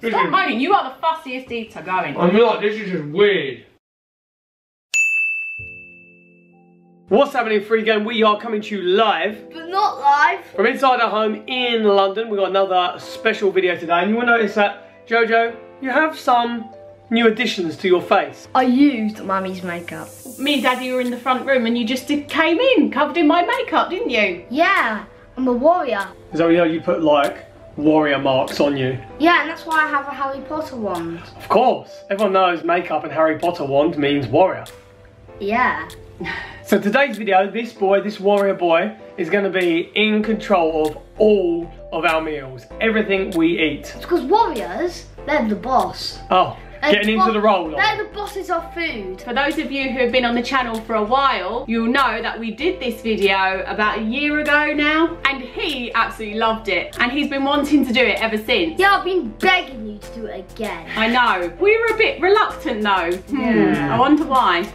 This Stop is- moaning. You are the fussiest eater going. I'm not, this is just weird. What's happening, Free Gang? We are coming to you live But not live. from inside our home in London. We've got another special video today, and you will notice that, Jojo, you have some new additions to your face. I used mummy's makeup. Me and Daddy were in the front room and you just came in covered in my makeup, didn't you? Yeah, I'm a warrior. So, you know, you put like warrior marks on you. Yeah, and that's why I have a Harry Potter wand. Of course, everyone knows makeup and Harry Potter wand means warrior. Yeah. So today's video, this boy, this warrior boy, is going to be in control of all of our meals, everything we eat. It's because warriors, they're the boss. Oh, getting into the role. They're the bosses of food. For those of you who have been on the channel for a while, you'll know that we did this video about a year ago now, and he absolutely loved it. And he's been wanting to do it ever since. Yeah, I've been begging you to do it again. I know. We were a bit reluctant though. Hmm, I wonder why.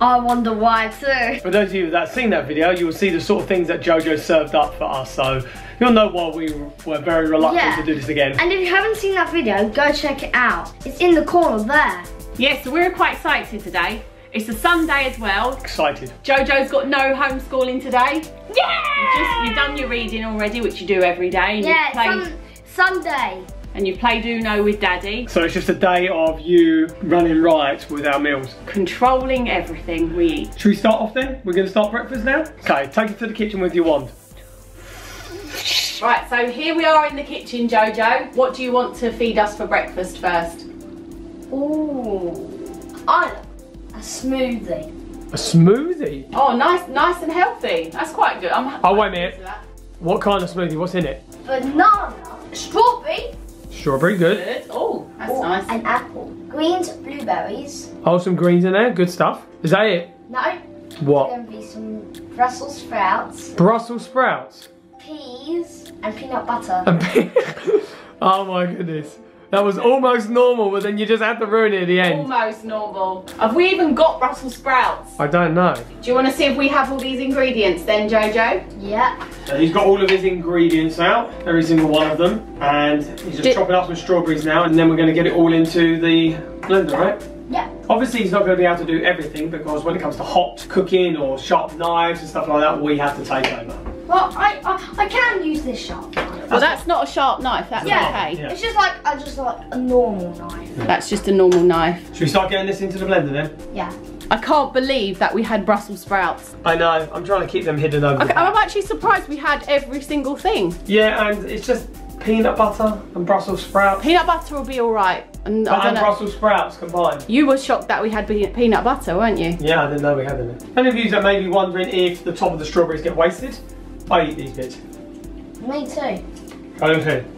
I wonder why too. For those of you that have seen that video, you will see the sort of things that Jojo served up for us. So you'll know why we were very reluctant Yeah. to do this again. And if you haven't seen that video, go check it out. It's in the corner there. Yeah, so we're quite excited today. It's a Sunday as well. Excited. Jojo's got no homeschooling today. Yeah! You've, just, you've done your reading already, which you do every day. And Yeah, you've played, sun, Sunday. And you played Uno with Daddy. So it's just a day of you running riot with our meals. Controlling everything we eat. Should we start off then? We're going to start breakfast now? Okay, take it to the kitchen with your wand. Right, so here we are in the kitchen, Jojo. What do you want to feed us for breakfast first? Ooh. I a smoothie. A smoothie? Oh, nice, nice and healthy. That's quite good. I'm Oh, wait a minute. What kind of smoothie? What's in it? Banana. Strawberry. Strawberry, good. Good. Oh, that's Ooh, nice. An apple. Greens, blueberries. Oh, some greens in there, good stuff. Is that it? No. What? Then be some Brussels sprouts, Brussels sprouts. peas, and peanut butter. And pe- oh my goodness. That was almost normal, but then you just had to ruin it at the end. Almost normal. Have we even got Brussels sprouts? I don't know. Do you want to see if we have all these ingredients then, Jojo? Yeah. So he's got all of his ingredients out, every single one of them, and he's just Did- chopping up some strawberries now, and then we're going to get it all into the blender, right? Yeah. Obviously, he's not going to be able to do everything because when it comes to hot cooking or sharp knives and stuff like that, we have to take over. Well, I, I I can use this sharp knife. Well, that's not a sharp knife. That's Yeah. okay. Yeah. It's just like I just like a normal knife. That's just a normal knife. Should we start getting this into the blender then? Yeah. I can't believe that we had Brussels sprouts. I know, I'm trying to keep them hidden over the Okay, I'm actually surprised we had every single thing. Yeah, and it's just peanut butter and Brussels sprouts. Peanut butter will be all right. And I and don't know. Brussels sprouts combined. You were shocked that we had peanut butter, weren't you? Yeah, I didn't know we had them. Any of you that may be wondering if the top of the strawberries get wasted, I eat these bits. Me too. Don't.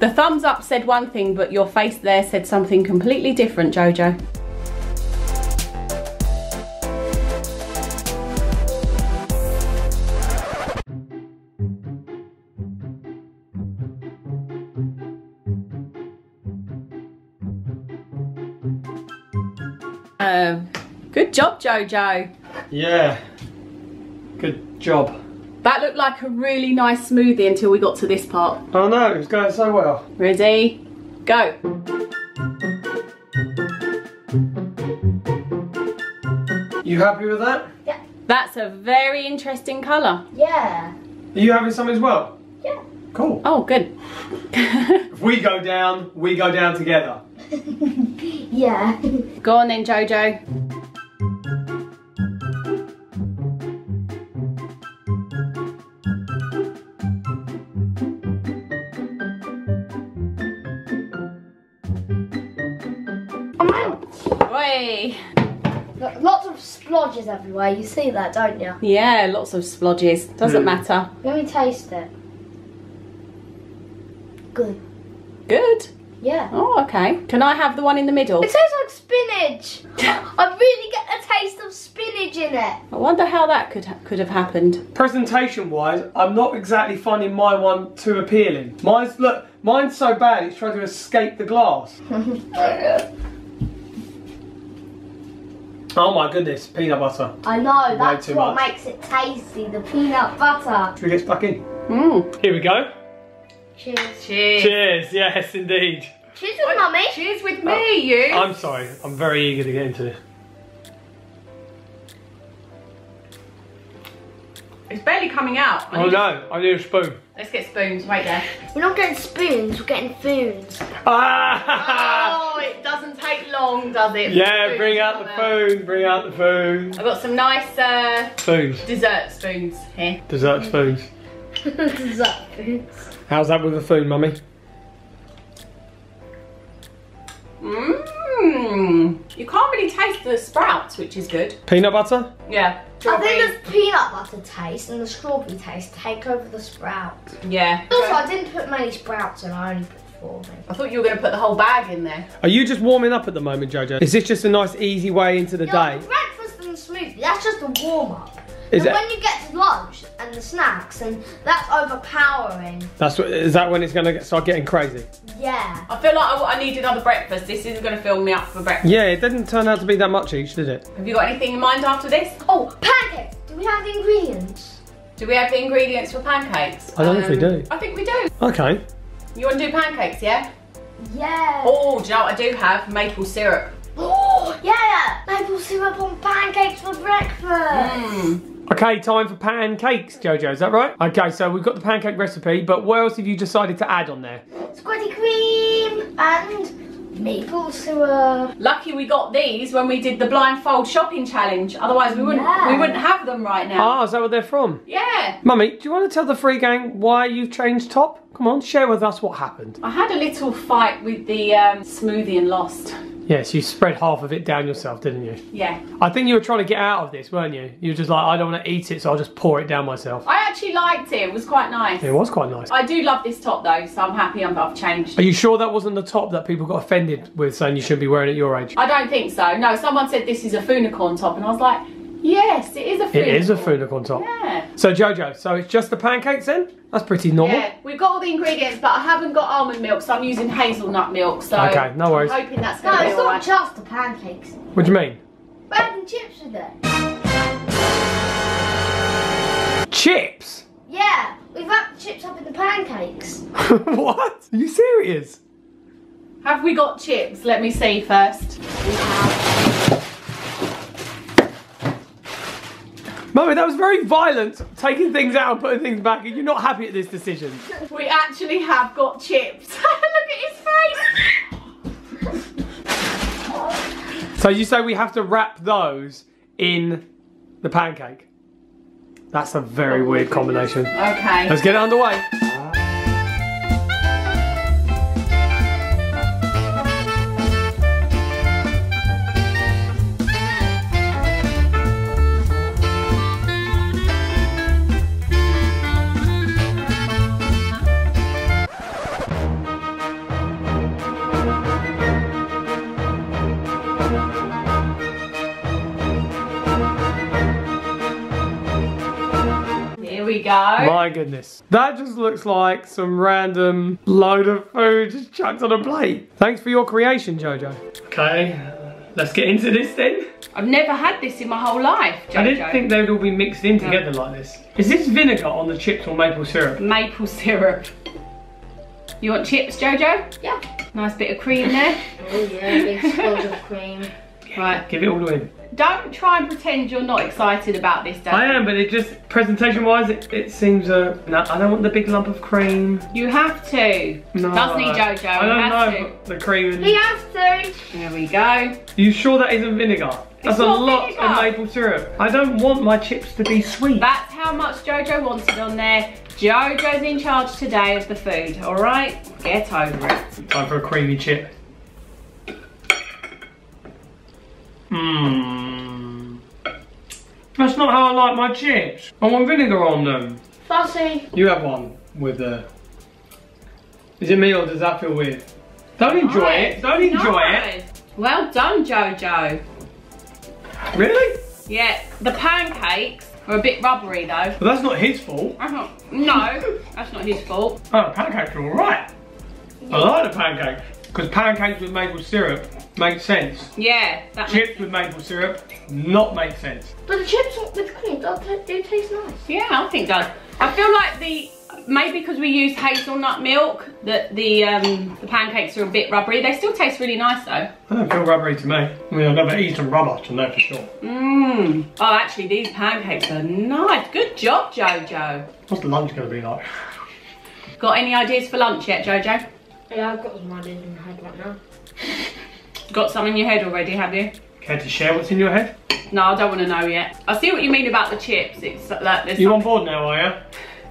The thumbs up said one thing, but your face there said something completely different, Jojo. Um, good job, Jojo. Yeah. Good job. That looked like a really nice smoothie until we got to this part. Oh no, it's going so well. Ready? Go. You happy with that? Yeah. That's a very interesting colour. Yeah. Are you having some as well? Yeah. Cool. Oh, good. If we go down, we go down together. Yeah. Go on then, Jojo. Splodges everywhere. You see that, don't you? Yeah, lots of splodges. Doesn't Hmm. matter. Let me taste it. Good. Good. Yeah. Oh, okay. Can I have the one in the middle? It tastes like spinach. I really get a taste of spinach in it. I wonder how that could ha could have happened. Presentation wise, I'm not exactly finding my one too appealing. Mine's, look, mine's so bad it's trying to escape the glass. Oh my goodness, peanut butter. I know, that's too what much. makes it tasty, the peanut butter. Should we get stuck in? Mmm. Here we go. Cheers. Cheers. Cheers, yes indeed. Cheers with mummy. Oh, cheers with me, you. Uh, I'm sorry, I'm very eager to get into this. It's barely coming out. I Oh need- no, I need a spoon. Let's get spoons. right there. We're not getting spoons, we're getting foons. Ah! Oh, it doesn't take long, does it? yeah, bring out the spoon, bring out the spoon. I've got some nice uh, Spoons, dessert spoons here. dessert spoons. Dessert spoons. How's that with the food, mummy? Mmm. Hmm. You can't really taste the sprouts, which is good. Peanut butter? Yeah. I think the peanut butter taste and the strawberry taste take over the sprout. Yeah. Also, I didn't put many sprouts in, I only put four. Maybe. I thought you were going to put the whole bag in there. Are you just warming up at the moment, Jojo? Is this just a nice, easy way into the Yeah, day? breakfast and the smoothie, that's just a warm up. Is and it- when you get to lunch and the snacks, and that's overpowering. That's what. Is that when it's gonna start getting crazy? Yeah. I feel like I, I need another breakfast. This isn't going to fill me up for breakfast. Yeah, it didn't turn out to be that much each, did it? Have you got anything in mind after this? Oh, pancakes. Do we have the ingredients? Do we have the ingredients for pancakes? Um, I don't know if we do. I think we do. Okay. You want to do pancakes, yeah? Yeah. Oh, do you know what I do have? Maple syrup. Oh, yeah. Maple syrup on pancakes for breakfast. Mmm. Okay, time for pancakes, Jojo. Is that right? Okay, so we've got the pancake recipe, but what else have you decided to add on there? Squirty cream and maple syrup. Lucky we got these when we did the blindfold shopping challenge. Otherwise, we wouldn't Yeah. we wouldn't have them right now. Ah, is that where they're from? Yeah. Mummy, do you want to tell the free gang why you've changed top? Come on, share with us what happened. I had a little fight with the um, smoothie and lost. Yes, you spread half of it down yourself, didn't you? Yeah. I think you were trying to get out of this, weren't you? You were just like, I don't want to eat it, so I'll just pour it down myself. I actually liked it. It was quite nice. It was quite nice. I do love this top though, so I'm happy I've changed. Are you sure that wasn't the top that people got offended with saying you shouldn't be wearing at your age? I don't think so. No, someone said this is a Funicorn top, and I was like, yes, it is a food. It is a food on top. Yeah. So Jojo, so it's just the pancakes then? That's pretty normal. Yeah, we've got all the ingredients, but I haven't got almond milk, so I'm using hazelnut milk. So Okay, no worries. I'm hoping that's No, going to be it's not alright. just the pancakes. What do you mean? We're adding chips with it. Chips? Yeah, we've wrapped the chips up in the pancakes. what? Are you serious? Have we got chips? Let me see first. We have. Mummy, that was very violent, taking things out and putting things back, and you're not happy at this decision. We actually have got chips. Look at his face. So you say we have to wrap those in the pancake? That's a very weird combination. Okay. Let's get it underway. My goodness. That just looks like some random load of food just chucked on a plate. Thanks for your creation, Jojo. Okay, let's get into this then. I've never had this in my whole life, Jojo. I didn't think they would all be mixed in together like this. Is this vinegar on the chips or maple syrup? Maple syrup. You want chips, Jojo? Yeah. Nice bit of cream there. Oh yeah, big sponge of cream. Right. Give it all in. Don't try and pretend you're not excited about this, Dad. I am, but it just, presentation wise, it, it seems, uh, no, I don't want the big lump of cream. You have to. No, Doesn't he, Jojo? I don't you have know the cream. He In. has to. to. There we go. Are You sure that isn't vinegar? That's a lot vinegar. of maple syrup. I don't want my chips to be sweet. That's how much Jojo wanted on there. Jojo's in charge today of the food, alright? Get over it. Time for a creamy chip. Mmm. That's not how I like my chips. I want vinegar on them. Fussy. You have one with the. Is it me or does that feel weird? Don't enjoy Nice. it. Don't enjoy it. Well done, Jojo. Really? Yeah, the pancakes are a bit rubbery though. But that's not his fault. I thought, no, that's not his fault. Oh, the pancakes are alright. I like the pancakes. Because pancakes with maple syrup make sense. Yeah, that makes Chips with maple syrup, not make sense. But the chips with cream, don't they, they taste nice. Yeah, I think it does. I feel like the maybe because we use hazelnut milk that the um, the pancakes are a bit rubbery. They still taste really nice though. I don't feel rubbery to me. I mean, I've never eaten rubber to know for sure. Mmm. Oh, actually, these pancakes are nice. Good job, Jojo. What's the lunch going to be like? Got any ideas for lunch yet, Jojo? Yeah, I've got some ideas in my head right now. Got some in your head already, have you? Care to share what's in your head? No, I don't want to know yet. I see what you mean about the chips. It's like this. You on board now, are you?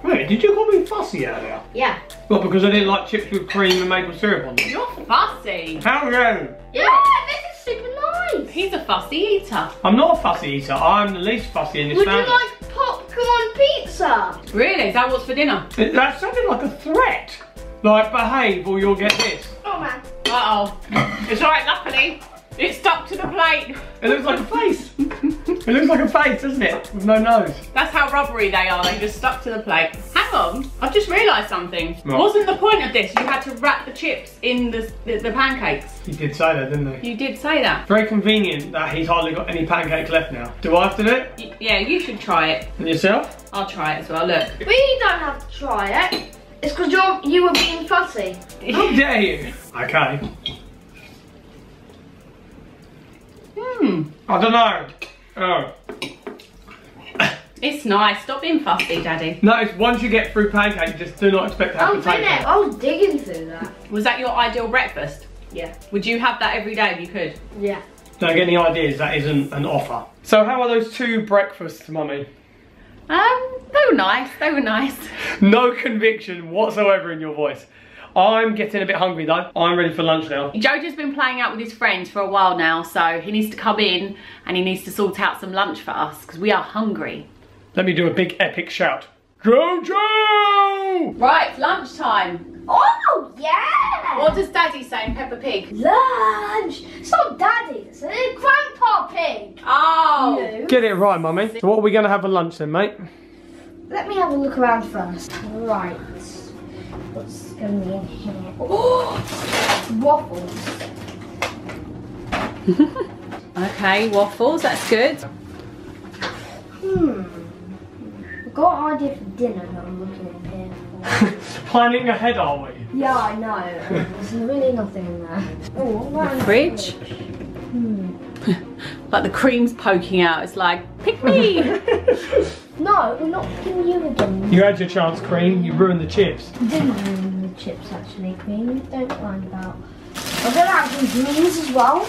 Wait, did you call me fussy earlier? Yeah. Well, because I didn't like chips with cream and maple syrup on them. You're fussy. How no? Yeah, this is super nice. He's a fussy eater. I'm not a fussy eater. I'm the least fussy in this Would family. Would you like popcorn pizza? Really? Is that what's for dinner? It- That sounded like a threat. Like, behave or you'll get this. Oh. Uh-oh. it's alright, luckily. It stuck to the plate. It looks like a face. it looks like a face, doesn't it? With no nose. That's how rubbery they are. They just stuck to the plate. Hang on. I've just realised something. What? Wasn't the point of this you had to wrap the chips in the, the, the pancakes? He did say that, didn't he? You did say that. Very convenient that he's hardly got any pancakes left now. Do I have to do it? Y- yeah, you should try it. And yourself? I'll try it as well. Look. We don't have to try it. It's because you're you were being fussy. How dare you? Okay. Hmm. I don't know. Oh. It's nice. Stop being fussy, Daddy. No, it's once you get through pancake, just do not expect to have Oh, potato. didn't it? I was digging through that. Was that your ideal breakfast? Yeah. Would you have that every day if you could? Yeah. Don't get any ideas, that isn't an offer. So how are those two breakfasts, mummy? Um, they were nice. They were nice. No conviction whatsoever in your voice. I'm getting a bit hungry though. I'm ready for lunch now. Jojo's been playing out with his friends for a while now, so he needs to come in and he needs to sort out some lunch for us because we are hungry. Let me do a big epic shout. Jojo! Right, lunchtime. Oh yeah. What does Daddy say in Peppa Pig? Lunch. It's not daddy. It's grandpa pig. Oh. No. Get it right, mummy. So what are we going to have for lunch then, mate? Let me have a look around first. Right. What's going to be in here? Oh, waffles. Okay, waffles, that's good. Hmm. I've got an idea for dinner that I'm looking in here for. Planning ahead, are we? yeah, I know. There's really nothing in there. Oh, what about in Fridge? Hmm. Like the cream's poking out. It's like, pick me. No, we're not picking you again. You had your chance, Cream. You ruined the chips. You didn't ruin the chips actually, Queen. Don't mind about. I'm gonna have some greens as well.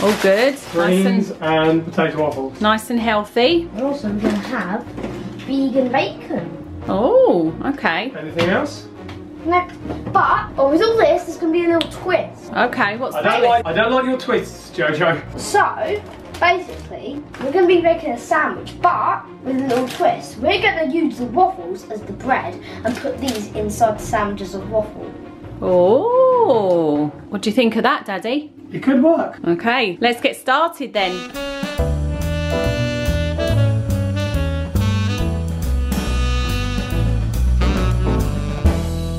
All good. Greens Nice and potato waffles. nice and healthy. And also I'm gonna have vegan bacon. Oh, okay. Anything else? No, but with all this, there's gonna be a little twist. Okay, what's I don't that? like I don't like your twists, Jojo. So basically, we're gonna be making a sandwich, but with a little twist. We're gonna use the waffles as the bread and put these inside the sandwiches of waffle. Oh, what do you think of that, Daddy? It could work. Okay, let's get started then.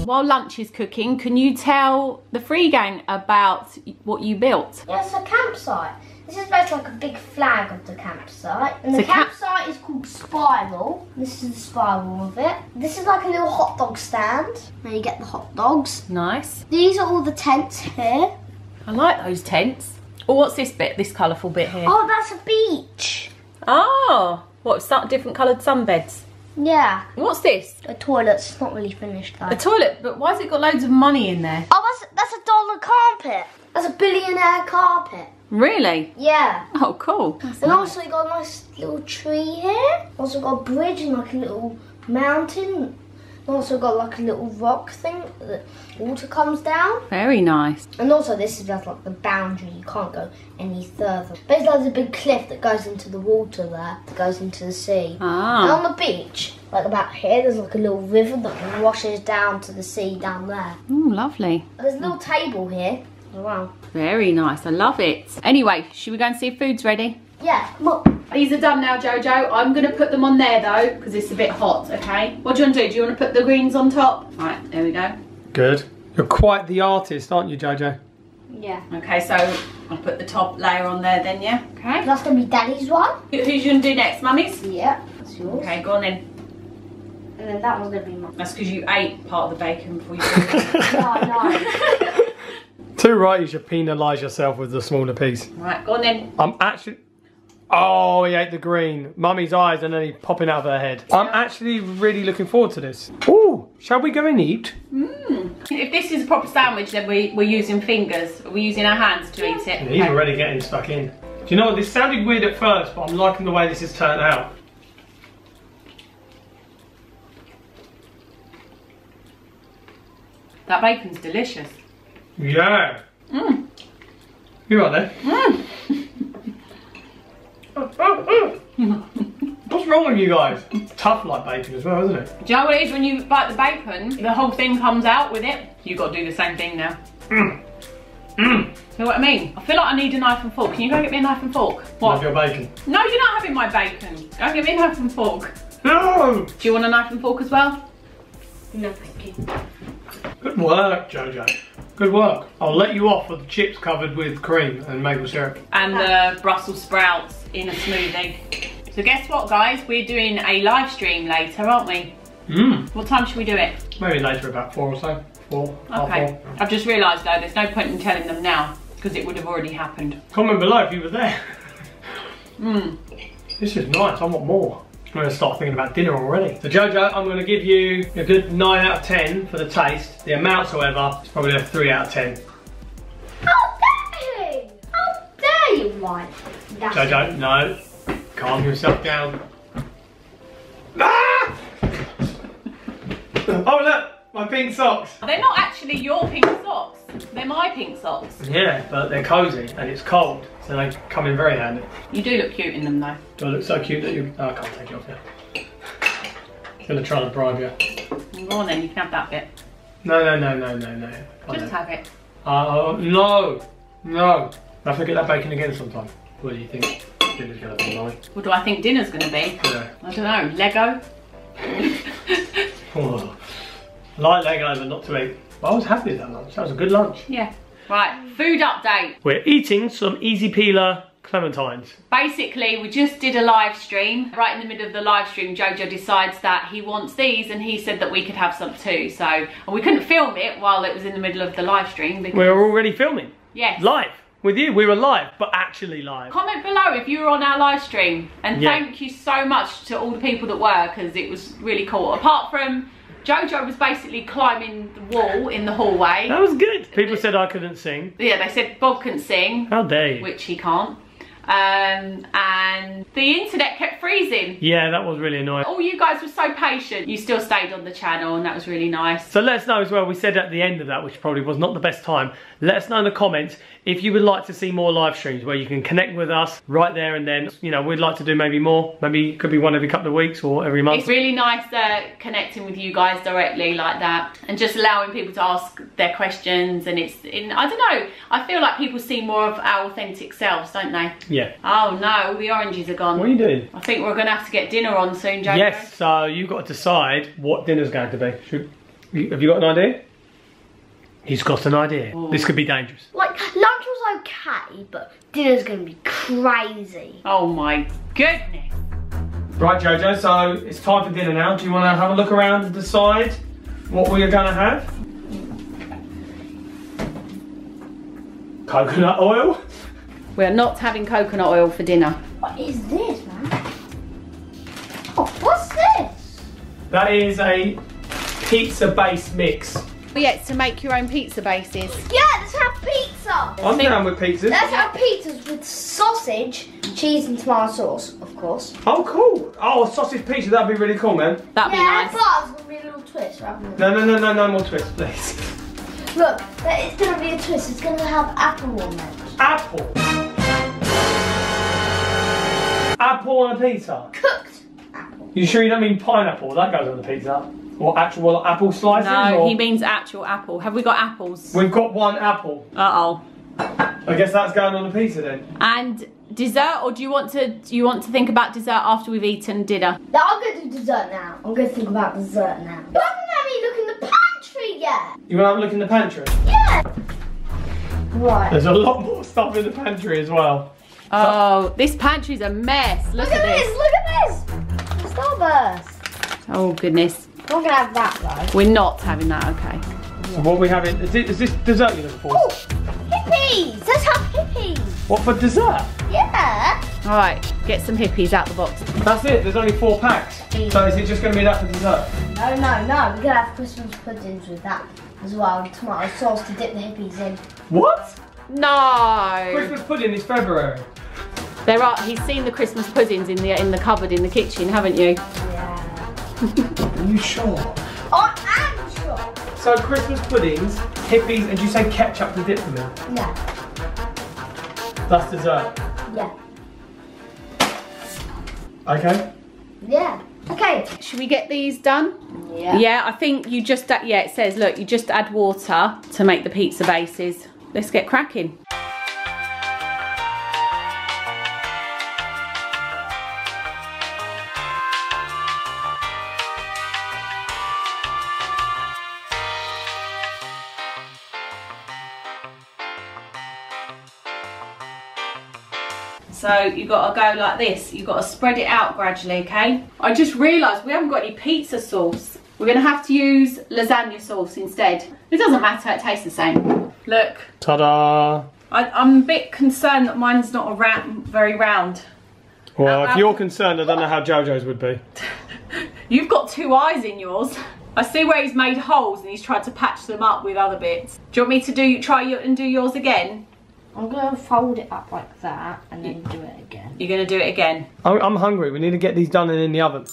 While lunch is cooking, can you tell the free gang about what you built? Yeah, it's a campsite. This is basically like a big flag of the campsite. And the camp- campsite is called Spiral. This is the spiral of it. This is like a little hot dog stand where you get the hot dogs. Nice. These are all the tents here. I like those tents. Oh, what's this bit, this colourful bit here? Oh, that's a beach. Oh, what, different coloured sunbeds? Yeah. What's this? A toilet's it's not really finished though. A toilet, but why's it got loads of money in there? Oh, that's that's a dollar carpet. That's a billionaire carpet. Really? Yeah. Oh, cool. And also you got a nice little tree here. Also got a bridge and like a little mountain. And also got like a little rock thing that water comes down. Very nice. And also this is just like the boundary. You can't go any further. Basically there's a big cliff that goes into the water there. That goes into the sea. And Ah, on the beach, like about here, there's like a little river that washes down to the sea down there. Ooh, lovely. There's a little table here as well. Very nice. I love it. Anyway, should we go and see if food's ready? Yeah, look. These are done now, Jojo. I'm going to put them on there though, because it's a bit hot, okay? What do you want to do? Do you want to put the greens on top? Right, there we go. Good. You're quite the artist, aren't you, Jojo? Yeah. Okay, so I'll put the top layer on there then, yeah? Okay. That's gonna be Daddy's one. Who- Who's you gonna do next, mummies? Yeah. That's yours. Okay, go on then. And then that one's gonna be mine. That's because you ate part of the bacon before you put it No, no. Too right, you should penalise yourself with the smaller piece. Right, go on then. I'm actually. Oh, he ate the green. Mummy's eyes and then he popping out of her head. I'm actually really looking forward to this. Ooh, shall we go and eat? If this is a proper sandwich, then we, we're using fingers. We're using our hands to eat it. He's already getting stuck in. Do you know what? This sounded weird at first, but I'm liking the way this has turned out. That bacon's delicious. Yeah. Mm. You are there? What's wrong with you guys? It's tough like bacon as well, isn't it? Do you know what it is when you bite the bacon? The whole thing comes out with it. You've got to do the same thing now. Mm. Mm. You know what I mean? I feel like I need a knife and fork. Can you go get me a knife and fork? Love What? your bacon. No, you're not having my bacon. Go get me a knife and fork. No! Do you want a knife and fork as well? no, thank you. Good work, Jojo. Good work. I'll let you off with the chips covered with cream and maple syrup. And the Brussels sprouts in a smoothie. So guess what, guys? We're doing a live stream later, aren't we? Mmm. What time should we do it? Maybe later, about four or so. Four, Okay. four. I've just realised though, there's no point in telling them now because it would have already happened. Comment below if you were there. Mmm. This is nice, I want more. I'm going to start thinking about dinner already. So Jojo, I'm going to give you a good 9 out of 10 for the taste. The amounts, however, is probably a 3 out of 10. You, Mike? That's Jojo, no. Calm yourself down. Ah! oh look, my pink socks. They're not actually your pink socks. They're my pink socks. Yeah, but they're cosy and it's cold, so they come in very handy. You do look cute in them though. Do I look so cute that you... Oh, I can't take it off now. Gonna try to bribe you. Go on then, you can have that bit. No, no, no, no, no, no. Just have it. Uh, no, no. I have to get that bacon again sometime. What do you think? Dinner's gonna be mine. What do I think dinner's gonna be? Yeah. I don't know. Lego? Oh. Light Lego, but not to eat. Well, I was happy with that lunch. That was a good lunch. yeah. Right, food update. We're eating some Easy Peeler clementines. Basically, we just did a live stream. Right in the middle of the live stream, Jojo decides that he wants these and he said that we could have some too. So, and we couldn't film it while it was in the middle of the live stream because, We're already filming. yes. Live. With you. We were live, but actually live. Comment below if you were on our live stream. And Yeah. thank you so much to all the people that were because it was really cool. Apart from Jojo was basically climbing the wall in the hallway. That was good. People said I couldn't sing. Yeah, they said Bob couldn't sing, How dare you? which he can't. Um, and the internet kept freezing. Yeah, that was really annoying. All you guys were so patient. You still stayed on the channel and that was really nice. So let us know as well, we said at the end of that, which probably was not the best time, let us know in the comments if you would like to see more live streams where you can connect with us right there and then. You know, we'd like to do maybe more. Maybe it could be one every couple of weeks or every month. It's really nice uh, connecting with you guys directly like that and just allowing people to ask their questions and it's in I don't know I feel like people see more of our authentic selves don't they Yeah. oh no all the oranges are gone What are you doing? I think we're gonna have to get dinner on soon Jojo Yes, so you've got to decide what dinner's going to be. Should, have you got an idea? He's got an idea. This could be dangerous. Like, lunch okay, but dinner's gonna be crazy. oh my goodness Right, Jojo, so it's time for dinner now. Do you want to have a look around and decide what we are going to have? Coconut oil? we're not having coconut oil for dinner What is this, man? Oh, what's this? That is a pizza base mix. but yeah it's to make your own pizza bases Yeah, let's pizza. I'm down with pizzas. Let's have pizzas with sausage, cheese, and tomato sauce, of course. Oh, cool. Oh, sausage pizza, that'd be really cool, man. that'd be yeah, nice but it's gonna be a little twist, rather. No, no, no, no, no more twists, please. Look, that it's gonna be a twist. It's gonna have apple on it. Apple. Apple on a pizza. Cooked apple. You sure you don't mean pineapple? That goes on the pizza. Or actual apple slices? no or... he means actual apple have we got apples We've got one apple. uh-oh I guess that's going on the pizza then. and dessert or do you want to do you want to think about dessert after we've eaten dinner Now I'm gonna do dessert now. I'm gonna think about dessert now. You haven't let me look in the pantry yet. You want to have a look in the pantry? Yeah. Right. There's a lot more stuff in the pantry as well. Oh, this pantry's a mess. Look, Look at this. Look at this. Starburst. Oh goodness. I'm gonna have that though. We're not having that, okay. So what we having? Is, it, is this dessert you're looking for? Oh, Hippeas. Let's have Hippeas. What for dessert? Yeah. All right, get some Hippeas out the box. That's it. There's only four packs. So is it just going to be that for dessert? No, no, no. We're gonna have Christmas puddings with that as well. Tomato sauce to dip the Hippeas in. What? No. Christmas pudding is February. There are. He's seen the Christmas puddings in the in the cupboard in the kitchen, haven't you? Yeah. Are you sure? Oh, I'm sure. So Christmas puddings, Hippeas, and you say ketchup to dip them in? Yeah. That's dessert. Yeah. Okay. Yeah. Okay. Should we get these done? Yeah. Yeah, I think you just add, yeah. It says look, you just add water to make the pizza bases. Let's get cracking. So you got to go like this. You got to spread it out gradually, okay? I just realised we haven't got any pizza sauce. We're going to have to use lasagna sauce instead. It doesn't matter, it tastes the same. Look, Ta-da! I, I'm a bit concerned that mine's not a round, very round. Well, Ow, if uh, you're concerned, I don't know how JoJo's would be. You've got two eyes in yours. I see where he's made holes and he's tried to patch them up with other bits. Do you want me to do try your, and do yours again? I'm gonna fold it up like that and then do it again. You're going to do it again. I'm, I'm hungry. We need to get these done and in the oven.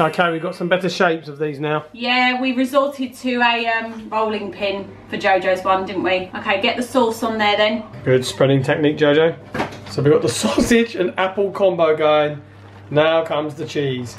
Okay, we've got some better shapes of these now. Yeah, we resorted to a um, rolling pin for Jojo's one, didn't we? Okay, get the sauce on there then. Good spreading technique, Jojo. So we've got the sausage and apple combo going. Now comes the cheese.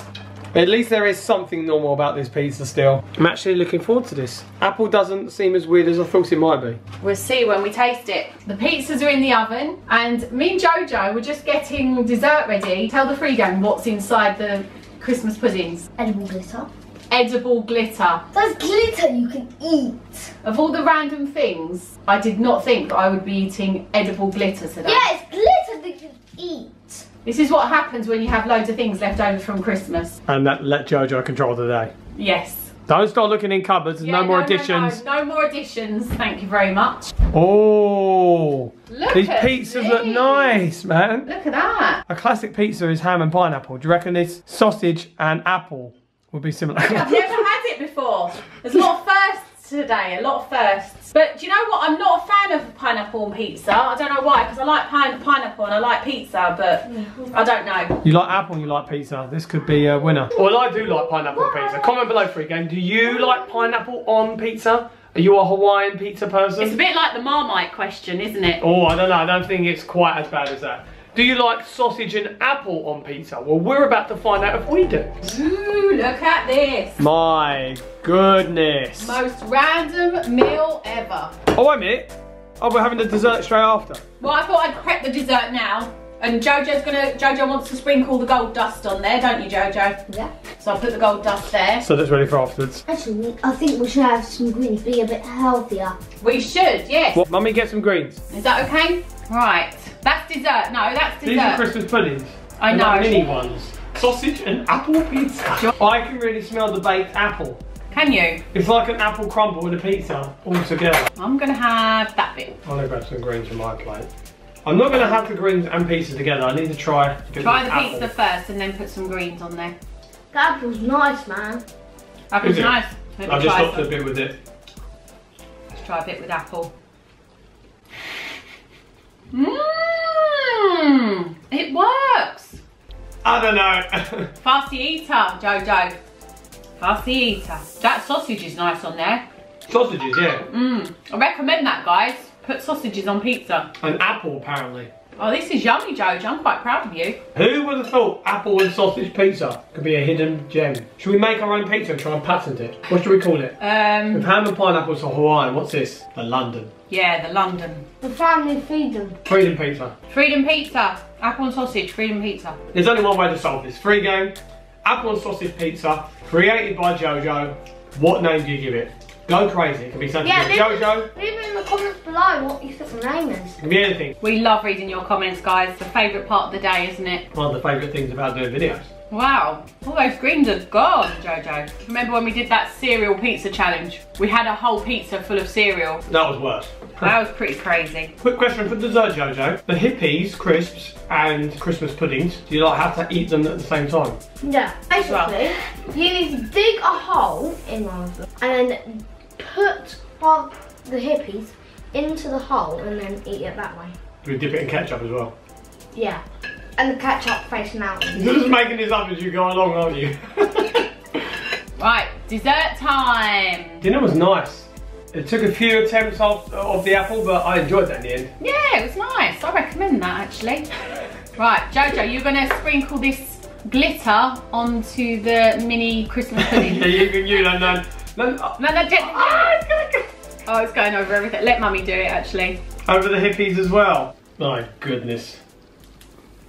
At least there is something normal about this pizza still. I'm actually looking forward to this. Apple doesn't seem as weird as I thought it might be. We'll see when we taste it. The pizzas are in the oven and me and Jojo were just getting dessert ready. Tell the free gang what's inside the Christmas puddings. Edible glitter. Edible glitter. There's glitter you can eat. Of all the random things, I did not think I would be eating edible glitter today. Yeah, it's glitter that you can eat. This is what happens when you have loads of things left over from Christmas. And that let Jojo control the day. Yes. Don't start looking in cupboards, Yeah, no more no, additions. No, no more additions. Thank you very much. Oh, Look these pizzas look nice, man. Look at that. A classic pizza is ham and pineapple. Do you reckon this sausage and apple would be similar? I've never had it before. There's a lot of today, a lot of firsts. But do you know what? I'm not a fan of pineapple on pizza. I don't know why, because I like pine pineapple and I like pizza, but I don't know. You like apple and you like pizza. This could be a winner. Well, I do like pineapple on pizza. Comment below, free gang. Do you like pineapple on pizza? Are you a Hawaiian pizza person? It's a bit like the Marmite question, isn't it? Oh, I don't know. I don't think it's quite as bad as that. Do you like sausage and apple on pizza? Well, we're about to find out if we do. Ooh, look at this. My goodness. Most random meal ever. Oh, wait a minute. Oh, we're having the dessert straight after. Well, I thought I'd prep the dessert now. And Jojo's gonna, Jojo wants to sprinkle the gold dust on there, don't you, Jojo? Yeah. So I'll put the gold dust there. So that's ready for afterwards. Actually, I think we should have some greens, be a bit healthier. We should, yes. What? Mummy, get some greens. Is that okay? Right. That's dessert. No, that's dessert. These are dessert. Christmas puddings. I They're know. like mini ones. Sausage and apple pizza. I can really smell the baked apple. Can you? It's like an apple crumble with a pizza all together. I'm gonna have that bit. I'm gonna grab some greens from my plate. I'm not going to have the greens and pizza together. I need to try. Try the pizza first and then put some greens on there. The apple's nice, man. Apple's Is nice. Let me I just try stopped some. a bit with it. Let's try a bit with apple. Mmm! Hmm. It works! I don't know. Fasty eater, Jojo. Fasty eater. That sausage is nice on there. Sausages, yeah. Mmm. I recommend that, guys. Put sausages on pizza. An apple, apparently. Oh, this is yummy, Jojo. I'm quite proud of you. Who would have thought apple and sausage pizza could be a hidden gem? Should we make our own pizza and try and patent it? What should we call it? With Um, ham and pineapples for Hawaiian, what's this? The London. yeah, the London. The family freedom. Freedom pizza. Freedom pizza. Apple and sausage, freedom pizza. There's only one way to solve this. Free gang, apple and sausage pizza, created by Jojo. What name do you give it? Go crazy. It can be something Yeah, like leave, Jojo. leave it in the comments below what you think the name is. It can be anything. We love reading your comments, guys. The favourite part of the day, isn't it? One of the favourite things about doing videos. Wow, all those greens are gone, Jojo. Remember when we did that cereal pizza challenge? We had a whole pizza full of cereal. That was worse. That was pretty crazy. Quick question for dessert, Jojo. The Hippeas, crisps, and Christmas puddings, do you like have to eat them at the same time? Yeah. well. Basically, you need to dig a hole in one of them and then put one the Hippeas into the hole and then eat it that way. We dip it in ketchup as well. Yeah. And the ketchup facing out. You're just making this up as you go along, aren't you? Right, dessert time. Dinner was nice. It took a few attempts of, of the apple, but I enjoyed that in the end. Yeah, it was nice. I recommend that actually. Right, Jojo, you're gonna sprinkle this glitter onto the mini Christmas pudding. Yeah, you, you, no, no, no, No, no, Jen- Oh, it's going over everything. Let mummy do it actually. over the Hippeas as well. My goodness.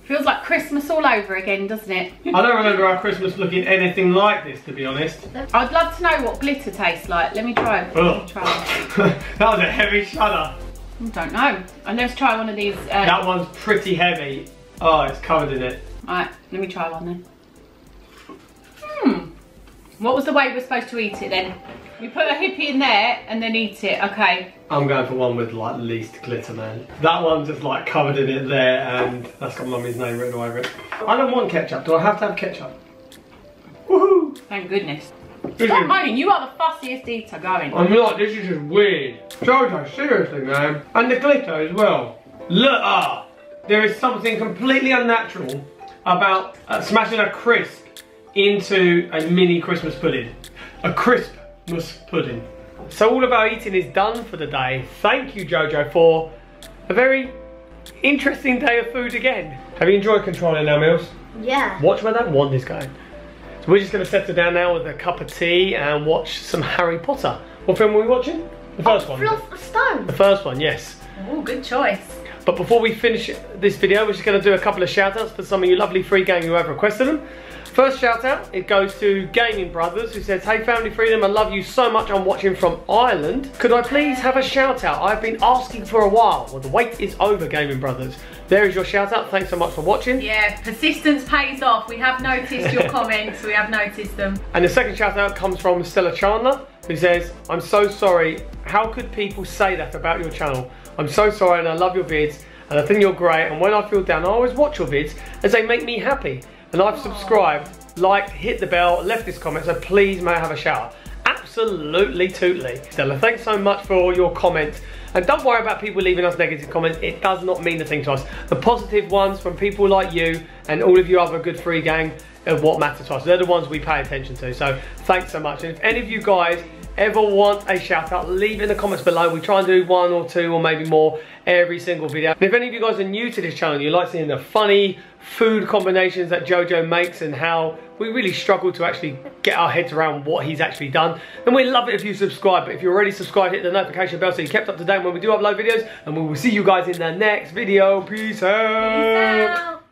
Feels like Christmas all over again, doesn't it? I don't remember our Christmas looking anything like this, to be honest. I'd love to know what glitter tastes like. Let me try. Let me try. that was a heavy shudder. I don't know. And let's try one of these. Uh, That one's pretty heavy. Oh, it's covered in it. All right, let me try one then. Hmm. What was the way we're supposed to eat it then? We put a Hippea in there and then eat it. Okay. I'm going for one with like least glitter, man. That one's just like covered in it there, and that's got mummy's name written all over it. I don't want ketchup. Do I have to have ketchup? Woohoo! Thank goodness. This Stop is- moaning. You are the fussiest eater going. I'm not. This is just weird. Jojo, seriously, man, and the glitter as well. Look, ah, there is something completely unnatural about uh, smashing a crisp into a mini Christmas pudding. A Christmas pudding. So all of our eating is done for the day. Thank you, Jojo, for a very interesting day of food again. Have you enjoyed controlling our meals? Yeah. Watch where that wand is going. So we're just going to settle down now with a cup of tea and watch some Harry Potter. What film are we watching? The oh, first one. Fluff the stone. The first one, yes. Oh, good choice. But before we finish this video, we're just going to do a couple of shout outs for some of you lovely free gang who have requested them. First shout out, it goes to Gaming Brothers who says, Hey Family Freedom, I love you so much. I'm watching from Ireland. Could I please have a shout out? I've been asking for a while. Well, the wait is over, Gaming Brothers. There is your shout out. Thanks so much for watching. Yeah, persistence pays off. We have noticed your comments. We have noticed them. And the second shout out comes from Stella Chandler, who says, I'm so sorry. How could people say that about your channel? I'm so sorry and I love your vids and I think you're great. And when I feel down, I always watch your vids as they make me happy. And I've subscribed, liked, hit the bell, left this comment, so please may I have a out. Absolutely tootly. Stella, thanks so much for all your comments. And don't worry about people leaving us negative comments. It does not mean a thing to us. The positive ones from people like you and all of you other good free gang are what matter to us. They're the ones we pay attention to. So thanks so much. And if any of you guys ever want a shout out, leave in the comments below. We try and do one or two or maybe more every single video. And if any of you guys are new to this channel, you like seeing the funny food combinations that Jojo makes and how we really struggle to actually get our heads around what he's actually done, then we'd love it if you subscribe. But if you're already subscribed, hit the notification bell so you're kept up to date when we do upload videos. And we will see you guys in the next video. Peace out. Peace out.